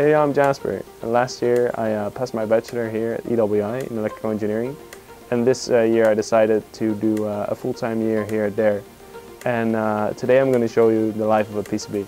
Hey, I'm Jasper. Last year I uh, passed my bachelor here at EWI in electrical engineering and this uh, year I decided to do uh, a full-time year here at DARE. And uh, today I'm going to show you the life of a PCB.